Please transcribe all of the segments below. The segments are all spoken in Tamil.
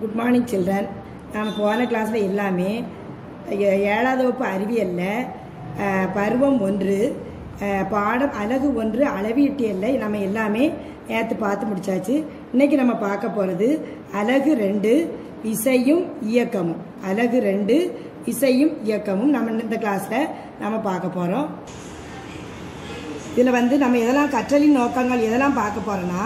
குட் மார்னிங் சில்ட்ரன் நாம் போன கிளாஸில் எல்லாமே ஏழாவது வகுப்பு அறிவியலில் பருவம் ஒன்று பாடம் அழகு ஒன்று அளவீட்டியல்ல நம்ம எல்லாமே நேற்று பார்த்து முடிச்சாச்சு. இன்றைக்கி நம்ம பார்க்க போகிறது அழகு ரெண்டு இசையும் இயக்கமும். அழகு ரெண்டு இசையும் இயக்கமும் நம்ம இந்த கிளாஸில் நம்ம பார்க்க போகிறோம் இதில் வந்து நம்ம எதெல்லாம் கற்றலின் நோக்கங்கள் எதெல்லாம் பார்க்க போகிறோன்னா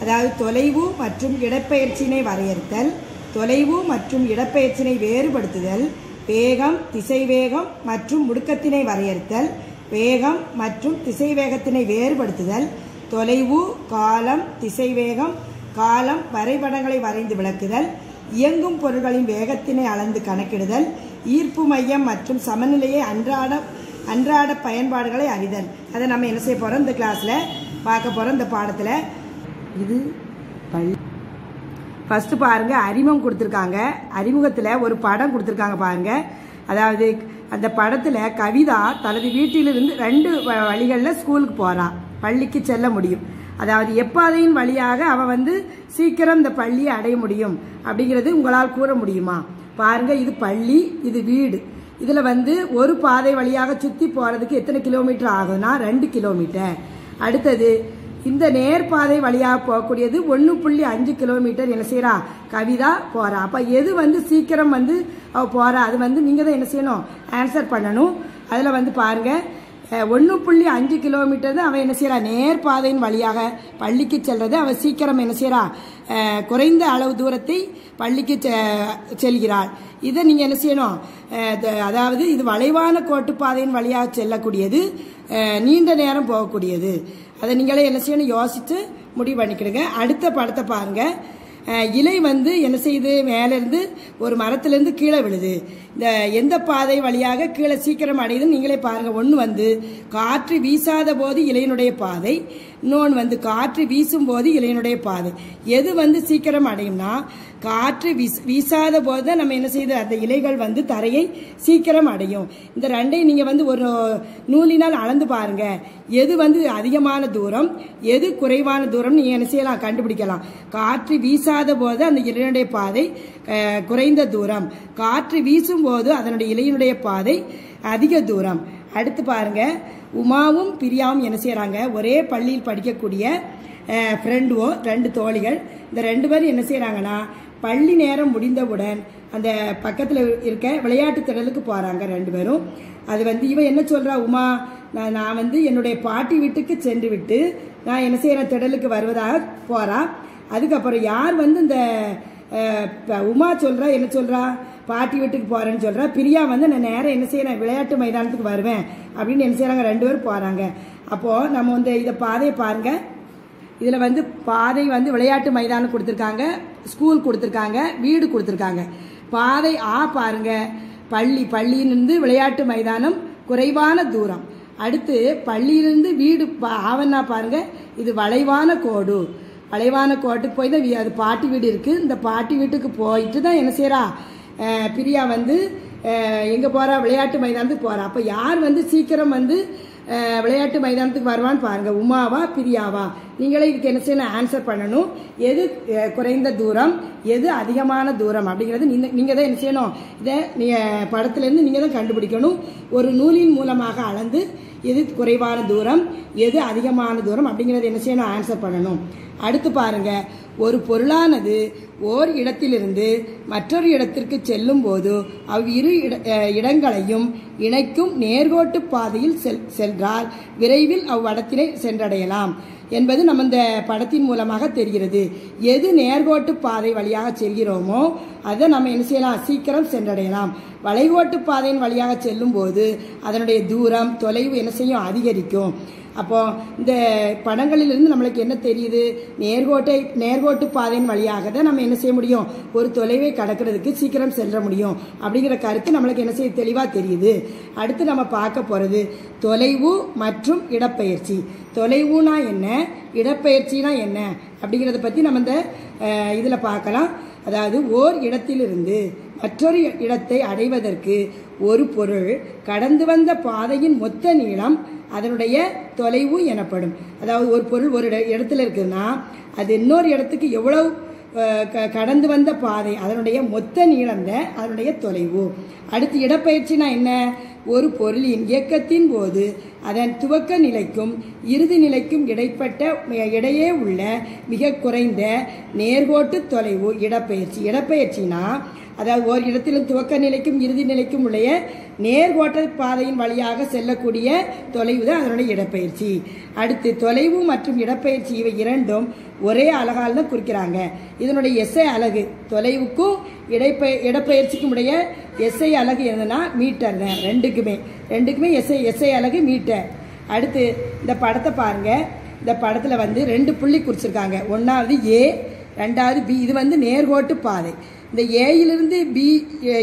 அதாவது தொலைவு மற்றும் இடப்பெயர்ச்சினை வரையறுத்தல் தொலைவு மற்றும் இடப்பெயர்ச்சினை வேறுபடுத்துதல் வேகம் திசைவேகம் மற்றும் முடுக்கத்தினை வரையறுத்தல் வேகம் மற்றும் திசைவேகத்தினை வேறுபடுத்துதல் தொலைவு காலம் திசைவேகம் காலம் வரைபடங்களை வரைந்து விளக்குதல் இயங்கும் பொருட்களின் வேகத்தினை அளந்து கணக்கிடுதல் ஈர்ப்பு மையம் மற்றும் சமநிலையை அன்றாட அன்றாட பயன்பாடுகளை அறிதல். அதை நம்ம என்ன செய்ய போகிறோம் இந்த கிளாஸில் பார்க்க போகிறோம் இந்த பாடத்தில் இது பள்ளி ஃபஸ்ட்டு பாருங்க அறிமுகம் கொடுத்துருக்காங்க. அறிமுகத்தில் ஒரு படம் கொடுத்துருக்காங்க பாருங்க. அதாவது அந்த படத்தில் கவிதா தனது வீட்டிலிருந்து ரெண்டு வ- வழிகளில் ஸ்கூலுக்கு போகிறான் பள்ளிக்கு செல்ல முடியும். அதாவது எப்பாதையின் வழியாக அவள் வந்து சீக்கிரம் இந்த பள்ளியை அடைய முடியும் அப்படிங்கிறது உங்களால் கூற முடியுமா? பாருங்க இது பள்ளி இது வீடு. இதில் வந்து ஒரு பாதை வழியாக சுற்றி போகிறதுக்கு எத்தனை கிலோமீட்டர் ஆகுதுன்னா ரெண்டு கிலோமீட்டர் அடுத்தது இந்த நேர்பாதை வழியாக போகக்கூடியது ஒன்று புள்ளி அஞ்சு கிலோமீட்டர் என்ன செய்யறா கவிதா போறா. அப்ப எது வந்து சீக்கிரம் வந்து அவ போறா? அது வந்து நீங்க தான் என்ன செய்யணும்? ஆன்சர் பண்ணணும். அதுல வந்து பாருங்க. ஒன்று புள்ளி அஞ்சு கிலோமீட்டர் தான் அவன் என்ன செய்கிறான் நேர்பாதையின் வழியாக பள்ளிக்கு செல்றது அவன் சீக்கிரம் என்ன செய்கிறான் குறைந்த அளவு தூரத்தை பள்ளிக்கு செ- செல்கிறாள். இதை நீங்கள் என்ன செய்யணும்? அதாவது இது வளைவான கோட்டுப்பாதையின் வழியாக செல்லக்கூடியது நீண்ட நேரம் போகக்கூடியது. அதை நீங்களே என்ன செய்யணும்? யோசித்து முடிவு பண்ணிக்கிடுங்க. அடுத்த படத்தை பாருங்கள் இலை வந்து என்ன செய்யுது மேலேருந்து ஒரு மரத்துலேருந்து கீழே விழுது. இந்த எந்த பாதை வழியாக கீழே சீக்கிரம் அடையுதுன்னு நீங்களே பாருங்கள் ஒன்று வந்து காற்று வீசாத போது இலையினுடைய பாதை இன்னொன்று வந்து காற்று வீசும் போது இலையினுடைய பாதை. எது வந்து சீக்கிரம் அடையும்னா காற்று வீஸ் வீசாத போது தான் நம்ம என்ன செய்யுது அந்த இலைகள் வந்து தரையை சீக்கிரம் அடையும். இந்த ரெண்டையும் நீங்கள் வந்து ஒரு நூலினால் அளந்து பாருங்க. எது வந்து அதிகமான தூரம் எது குறைவான தூரம் நீங்கள் என்ன செய்யலாம் கண்டுபிடிக்கலாம். காற்று வீசாத போது அந்த இலையினுடைய பாதை குறைந்த தூரம். காற்று வீசும் போது அதனுடைய இலையினுடைய பாதை அதிக தூரம். அடுத்து பாருங்க. உமாவும் பிரியாவும் என்ன செய்கிறாங்க ஒரே பள்ளியில் படிக்கக்கூடிய ஃப்ரெண்டுவோ ரெண்டு தோழிகள். இந்த ரெண்டு பேரும் என்ன செய்கிறாங்கன்னா பள்ளி நேரம் முடிந்தவுடன் அந்த பக்கத்தில் இருக்க விளையாட்டு திடலுக்கு போகிறாங்க ரெண்டு பேரும். அது வந்து இவன் என்ன சொல்கிறா உமா நான் நான் வந்து என்னுடைய பாட்டி வீட்டுக்கு சென்று விட்டு நான் என்ன செய்கிறேன் திடலுக்கு வருவதாக போறா. அதுக்கப்புறம் யார் வந்து இந்த உமா சொல்றா என்ன சொல்றா? பாட்டி வீட்டுக்கு போறேன்னு சொல்றா. பிரியா வந்து நான் நேரம் என்ன செய்கிறேன் விளையாட்டு மைதானத்துக்கு வருவேன் அப்படின்னு என்ன செய்கிறாங்க ரெண்டு பேரும் போறாங்க. அப்போ நம்ம வந்து இதை பாதையை பாருங்க. இதுல வந்து பாதை வந்து விளையாட்டு மைதானம் கொடுத்துருக்காங்க ஸ்கூல் கொடுத்துருக்காங்க வீடு கொடுத்துருக்காங்க. பாதை ஆ பாருங்க. பள்ளி பள்ளியிலிருந்து விளையாட்டு மைதானம் குறைவான தூரம். அடுத்து பள்ளியிலிருந்து வீடு பா- ஆவன்னா பாருங்க. இது வளைவான கோடு. வளைவான கோட்டுக்கு போய் தான் அது பாட்டி வீடு இருக்குது இந்த பாட்டி வீட்டுக்கு போயிட்டு தான் என்ன செய்கிறா பிரியா வந்து எங்கே போகிறா விளையாட்டு மைதானத்துக்கு போகிறா அப்போ யார் வந்து சீக்கிரம் வந்து விளையாட்டு மைதானத்துக்கு வருவான்னு பாருங்கள் உமாவா பிரியாவா? நீங்களே இதுக்கு என்ன செய்யணும்? ஆன்சர் பண்ணணும். எது குறைந்த தூரம் எது அதிகமான தூரம் அப்படிங்கிறது நீங்க தான் என்ன செய்யணும்? இதை நீங்கள் படத்துலேருந்து நீங்கள் தான் கண்டுபிடிக்கணும். ஒரு நூலின் மூலமாக அளந்து எது குறைவான தூரம் எது அதிகமான தூரம் அப்படிங்கிறது என்ன செய்யணும்? ஆன்சர் பண்ணணும். அடுத்து பாருங்க. ஒரு பொருளானது ஓர் இடத்திலிருந்து மற்றொரு இடத்திற்கு செல்லும் போது அவ்விரு இட- இடங்களையும் இணைக்கும் நேர்கோட்டு பாதையில் செல் சென்றால் விரைவில் அவ்வடத்தினை சென்றடையலாம். என்பது நம்ம இந்த படத்தின் மூலமாக தெரிகிறது. எது நேர்கோட்டு பாதை வழியாக செல்கிறோமோ அதை நம்ம என்ன செய்யலாம்? சீக்கிரம் சென்றடையலாம். வளைகோட்டு பாதையின் வழியாக செல்லும்போது அதனுடைய தூரம் தொலைவு என்ன செய்யும்? அதிகரிக்கும். அப்போ இந்த படங்களிலிருந்து நம்மளுக்கு என்ன தெரியுது? நேர்கோட்டை நேர்கோட்டு பாதையின் வழியாக தான் நம்ம என்ன செய்ய முடியும்? ஒரு தொலைவை கடக்கிறதுக்கு சீக்கிரம் செல்ல முடியும். அப்படிங்கிற கருத்து நம்மளுக்கு என்ன செய்ய தெளிவாக தெரியுது. அடுத்து நம்ம பார்க்க போகிறது தொலைவு மற்றும் இடப்பெயர்ச்சி. தொலைவுனா என்ன? இடப்பெயர்ச்சினா என்ன? அப்படிங்கிறத பற்றி நம்ம இந்த இதில் பார்க்கலாம். அதாவது ஓர் இடத்திலிருந்து மற்றொரு இடத்தை அடைவதற்கு ஒரு பொருள் கடந்து வந்த பாதையின் மொத்த நீளம் அதனுடைய தொலைவு எனப்படும். அதாவது ஒரு பொருள் ஒரு இட- இடத்துல இருக்குதுன்னா அது இன்னொரு இடத்துக்கு எவ்வளவு க- கடந்து வந்த பாதை அதனுடைய மொத்த நீளம் தான் அதனுடைய தொலைவு. அடுத்து இடப்பயிற்சினா என்ன? ஒரு பொருளின் இயக்கத்தின் போது அதன் துவக்க நிலைக்கும் இறுதி நிலைக்கும் இடைப்பட்ட இடையே உள்ள மிக குறைந்த நேர்கோட்டு தொலைவு இடப்பெயர்ச்சி. இடப்பெயர்ச்சினா அதாவது ஒரு இடத்திலும் துவக்க நிலைக்கும் இறுதி நிலைக்கும் உடைய நேர்கோட்ட பாதையின் வழியாக செல்லக்கூடிய தொலைவு தான் அதனுடைய இடப்பெயர்ச்சி. அடுத்து தொலைவு மற்றும் இடப்பெயர்ச்சி இவை இரண்டும் ஒரே அழகால் தான் குறிக்கிறாங்க. இதனுடைய எஸ்ஐ அலகு தொலைவுக்கும் இடைப்பெய இடப்பெயர்ச்சிக்கும் உடைய எஸ்ஐ அலகு என்னன்னா மீட்டர் தான் ரெண்டுக்குமே. ரெண்டுக்குமே எஸ்ஐ எஸ்ஐ அலகு மீட்டர் அடுத்து இந்த படத்தை பாருங்க. இந்த படத்தில் வந்து ரெண்டு புள்ளி குறிச்சிருக்காங்க. ஒன்றாவது ஏ ரெண்டாவது பி இது வந்து நேர்கோட்டு பாதை. இந்த ஏயிலிருந்து பி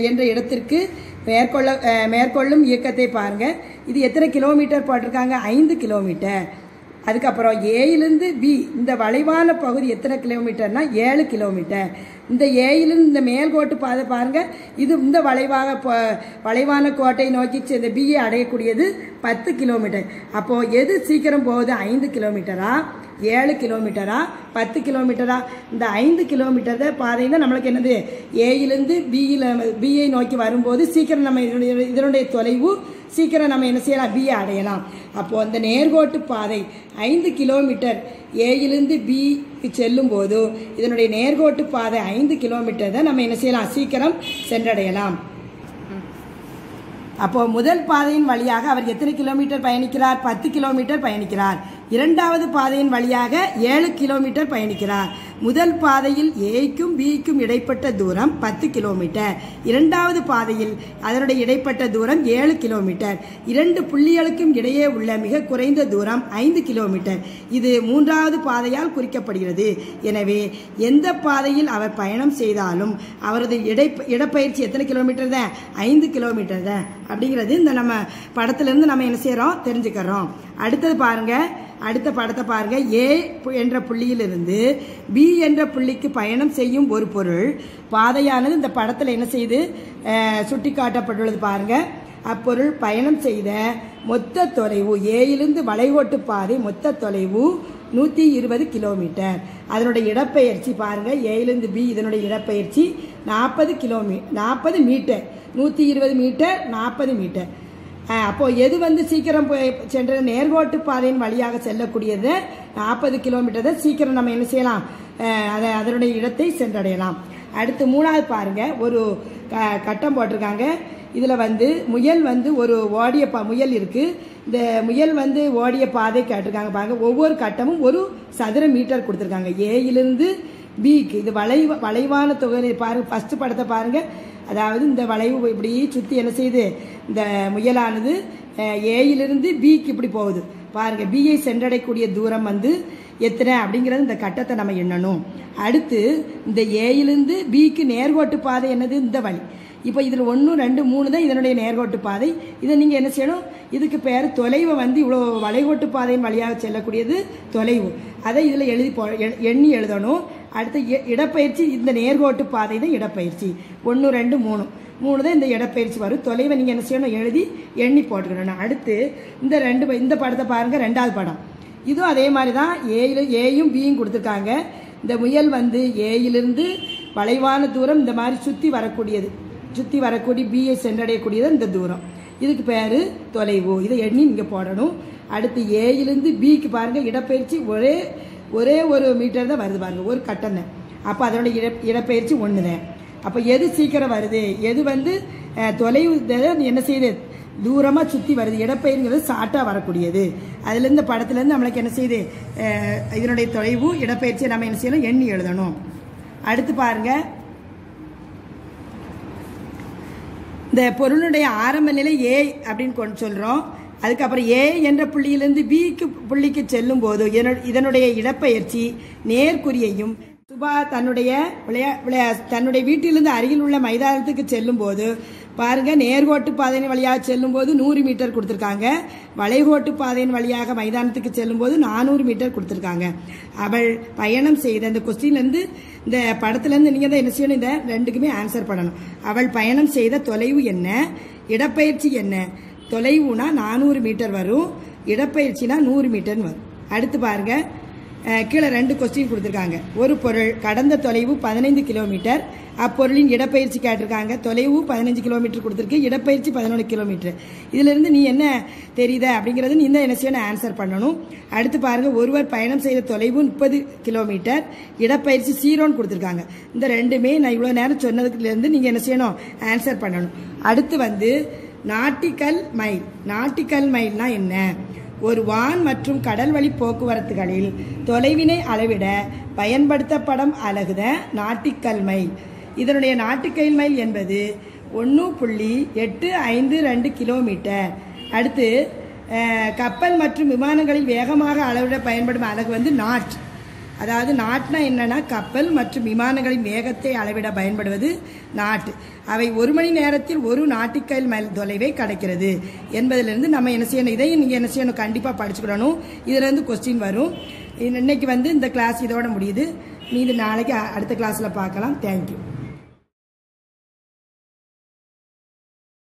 என்ற இடத்திற்கு மேற்கொள்ள மேற்கொள்ளும் இயக்கத்தை பாருங்க. இது எத்தனை கிலோமீட்டர் போட்டிருக்காங்க? ஐந்து கிலோமீட்டர். அதுக்கப்புறம் ஏயிலிருந்து பி இந்த வளைவான பகுதி எத்தனை கிலோமீட்டர்னா? ஏழு கிலோமீட்டர். இந்த ஏயிலிருந்து இந்த மேல்கோட்டு பாதை பாருங்கள் இது இந்த வளைவாக வளைவான கோட்டை நோக்கி இந்த பிஏ அடையக்கூடியது பத்து கிலோமீட்டர். அப்போது எது சீக்கிரம் போகுது? ஐந்து கிலோமீட்டரா? ஏழு கிலோமீட்டரா? பத்து கிலோமீட்டரா? இந்த ஐந்து கிலோமீட்டர் பாதையில் நம்மளுக்கு என்னது? ஏயிலிருந்து பியில் பிஐ நோக்கி வரும்போது சீக்கிரம் நம்ம இதனுடைய இதனுடைய தொலைவு சீக்கிரம் நம்ம என்ன செய்யலாம்? பியை அடையலாம். அப்போது அந்த நேர்கோட்டு பாதை ஐந்து கிலோமீட்டர். ஏயிலிருந்து பி செல்லும் போது இதனுடைய நேர்கோட்டு பாதை ஐந்து கிலோமீட்டர் தான் நம்ம என்ன செய்யலாம்? சீக்கிரம் சென்றடையலாம். அப்போ முதல் பாதையின் வழியாக அவர் எத்தனை கிலோமீட்டர் பயணிக்கிறார்? பத்து கிலோமீட்டர் பயணிக்கிறார். இரண்டாவது பாதையின் வழியாக ஏழு கிலோமீட்டர் பயணிக்கிறார். முதல் பாதையில் ஏக்கும் பிக்கும் இடைப்பட்ட தூரம் பத்து கிலோமீட்டர். இரண்டாவது பாதையில் அதனுடைய இடைப்பட்ட தூரம் ஏழு கிலோமீட்டர். இரண்டு புள்ளிகளுக்கும் இடையே உள்ள மிக குறைந்த தூரம் ஐந்து கிலோமீட்டர். இது மூன்றாவது பாதையால் குறிக்கப்படுகிறது. எனவே எந்த பாதையில் அவர் பயணம் செய்தாலும் அவரது இடை இடப்பயிற்சி எத்தனை கிலோமீட்டர் தான்? ஐந்து கிலோமீட்டர் தான். அப்படிங்கிறது இந்த நம்ம படத்துலேருந்து நம்ம என்ன செய்கிறோம் தெரிஞ்சுக்கிறோம். அடுத்தது பாருங்க அடுத்த படத்தை பாருங்க. ஏ என்ற புள்ளியிலிருந்து பி என்ற புள்ளிக்கு பயணம் செய்யும் ஒரு பொருள். பாதையானது இந்த படத்தில் என்ன செய்து சுட்டி காட்டப்பட்டுள்ளது பாருங்க. அப்பொருள் பயணம் செய்த மொத்த தொலைவு ஏயிலிருந்து வளைகோட்டு பாதை மொத்த தொலைவு நூற்றி இருபது கிலோமீட்டர். அதனுடைய இடப்பெயர்ச்சி பாருங்க. ஏயிலிருந்து பி இதனுடைய இடப்பெயர்ச்சி நாற்பது கிலோமீ நாற்பது மீட்டர். நூற்றி இருபது மீட்டர் நாற்பது மீட்டர். அப்போது எது வந்து சீக்கிரம் போய் சென்ற நேர்கோட்டு பாதையின் வழியாக செல்லக்கூடியது? நாற்பது கிலோமீட்டர் தான் சீக்கிரம் நம்ம என்ன செய்யலாம்? அதை அதனுடைய இடத்தை சென்றடையலாம். அடுத்து மூணாவது பாருங்கள் ஒரு க- கட்டம் போட்டிருக்காங்க. இதில் வந்து முயல் வந்து ஒரு ஓடிய பா முயல் இருக்குது இந்த முயல் வந்து ஓடிய பாதை கேட்டிருக்காங்க பாருங்கள் ஒவ்வொரு கட்டமும் ஒரு சதுர மீட்டர் கொடுத்துருக்காங்க. ஏயிலிருந்து பிக்கு இது வளைவு வளைவான தொகை பாருங்கள் ஃபஸ்ட்டு படத்தை பாருங்கள் அதாவது இந்த வளைவு இப்படி சுற்றி என்ன செய்யுது இந்த முயலானது ஏயிலிருந்து பிக்கு இப்படி போகுது. பாருங்கள் பிஐ சென்றடையக்கூடிய தூரம் வந்து எத்தனை அப்படிங்கிறது இந்த கட்டத்தை நம்ம எண்ணணும். அடுத்து இந்த ஏயிலிருந்து பிக்கு நேர்கோட்டு பாதை என்னது? இந்த வழி. இப்போ இதில் ஒன்று ரெண்டு மூணு தான் இதனுடைய நேர்கோட்டு பாதை. இதை நீங்கள் என்ன செய்யணும்? இதுக்கு பேர் தொலைவை வந்து இவ்வளோ வளைகோட்டு பாதையின் வழியாக செல்லக்கூடியது தொலைவு. அதை இதில் எழுதி போ எ- எண்ணி எழுதணும். அடுத்து இடப்பயிற்சி இந்த நேர்கோட்டு பாதை தான் இடப்பயிற்சி ஒன்று ரெண்டு மூணு. மூணு தான் இந்த இடப்பயிற்சி வரும். தொலைவை நீங்கள் என்ன செய்யணும்? எழுதி எண்ணி போட்டுக்கணும். அடுத்து இந்த ரெண்டு இந்த படத்தை பாருங்கள் ரெண்டாவது படம். இதுவும் அதே மாதிரி தான் ஏயில் ஏயும் பியும் கொடுத்துருக்காங்க. இந்த முயல் வந்து ஏயிலிருந்து வளைவான தூரம் இந்த மாதிரி சுற்றி வரக்கூடியது. சுற்றி வரக்கூடிய பியை சென்றடையக்கூடியது இந்த தூரம். இதுக்கு பேர் தொலைவு. இதை எண்ணி நீங்கள் போடணும். அடுத்து ஏயிலிருந்து பிக்கு பாருங்கள் இடப்பயிற்சி ஒரே ஒரே ஒரு மீட்டர் தான் வருது பாருங்கள் ஒரு கட்டம் அப்போ அதோட இட இடப்பெயர்ச்சி ஒன்று தான் அப்போ எது சீக்கிரம் வருது? எது வந்து தொலைவு என்ன செய்யுது? தூரமாக சுற்றி வருது. இடப்பெயர்ங்கிறது ஷார்ட்டாக வரக்கூடியது. அதுலேருந்து படத்துலேருந்து நம்மளுக்கு என்ன செய்யுது? இதனுடைய தொலைவு இடப்பெயர்ச்சியை நம்ம என்ன செய்யணும்? எண்ணி எழுதணும். அடுத்து பாருங்க. இந்த பொருளுடைய ஆரம்ப நிலை ஏ அப்படின்னு கொண்டு சொல்கிறோம் அதுக்கப்புறம் ஏ என்ற புள்ளியிலிருந்து பிக்கு புள்ளிக்கு செல்லும் போது இதனு- இதனுடைய இடப்பெயர்ச்சி நேர்குறியையும் சுபா தன்னுடைய விளையா விளையா தன்னுடைய வீட்டிலிருந்து அருகில் உள்ள மைதானத்துக்கு செல்லும் போது பாருங்க நேர்கோட்டு பாதையின் வழியாக செல்லும் போது நூறு மீட்டர் கொடுத்துருக்காங்க. வளைகோட்டு பாதையின் வழியாக மைதானத்துக்கு செல்லும் போது நானூறு மீட்டர் கொடுத்துருக்காங்க. அவள் பயணம் செய்த இந்த கொஸ்டின்லேருந்து இந்த படத்துலேருந்து நீங்கள் தான் என்ன செய்யணும் இந்த ரெண்டுக்குமே ஆன்சர் பண்ணணும். அவள் பயணம் செய்த தொலைவு என்ன? இடப்பெயர்ச்சி என்ன? தொலைவுனா நானூறு மீட்டர் வரும் இடப்பயிற்சினா நூறு மீட்டர்னு வரும். அடுத்து பாருங்க கீழே ரெண்டு கொஸ்டின் கொடுத்துருக்காங்க. ஒரு பொருள் கடந்த தொலைவு பதினைந்து கிலோமீட்டர் அப்பொருளின் இடப்பயிற்சி கேட்டிருக்காங்க. தொலைவு பதினஞ்சு கிலோமீட்டர் கொடுத்துருக்கு இடப்பயிற்சி பதினொன்று கிலோமீட்டர் இதிலிருந்து நீ என்ன தெரியுத அப்படிங்கிறது நீ தான் என்ன செய்யணும் ஆன்சர் பண்ணணும். அடுத்து பாருங்க ஒருவர் பயணம் செய்த தொலைவு முப்பது கிலோமீட்டர் இடப்பயிற்சி சீரோன்னு கொடுத்துருக்காங்க. இந்த ரெண்டுமே நான் இவ்வளோ நேரம் சொன்னதுலேருந்து நீங்கள் என்ன செய்யணும் ஆன்சர் பண்ணணும். அடுத்து வந்து நாட்டிக்கல் மைல் நாட்டிக்கல் மைல்னா என்ன? ஒரு வான் மற்றும் கடல் வழி போக்குவரத்துகளில் தொலைவினை அளவிட பயன்படுத்தப்படும் அலகுத நாட்டிக்கல் மைல் இதனுடைய நாட்டிக்கல் மைல் என்பது ஒன்று புள்ளி எட்டு ஐந்து ரெண்டு கிலோமீட்டர். அடுத்து கப்பல் மற்றும் விமானங்களில் வேகமாக அளவிட பயன்படும் அலகு வந்து நாட். அதாவது நாட்னா என்னன்னா கப்பல் மற்றும் விமானங்களின் வேகத்தை அளவிட பயன்படுவது நாட்டு. அவை ஒரு மணி நேரத்தில் ஒரு நாட்டிக்கல் மைல் தொலைவை கிடைக்கிறது. என்பதிலிருந்து நம்ம என்ன செய்யணும்? இதையும் நீங்கள் என்ன செய்யணும்? கண்டிப்பாக படிச்சுக்கிடணும் இதுலேருந்து கொஸ்டின் வரும். இன்னைக்கு வந்து இந்த கிளாஸ் இதோட முடியுது. மீது நாளைக்கு அடுத்த கிளாஸில் பார்க்கலாம். தேங்க்யூ